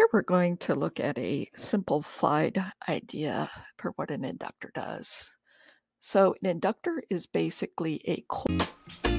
Here we're going to look at a simplified idea for what an inductor does. So an inductor is basically a coil.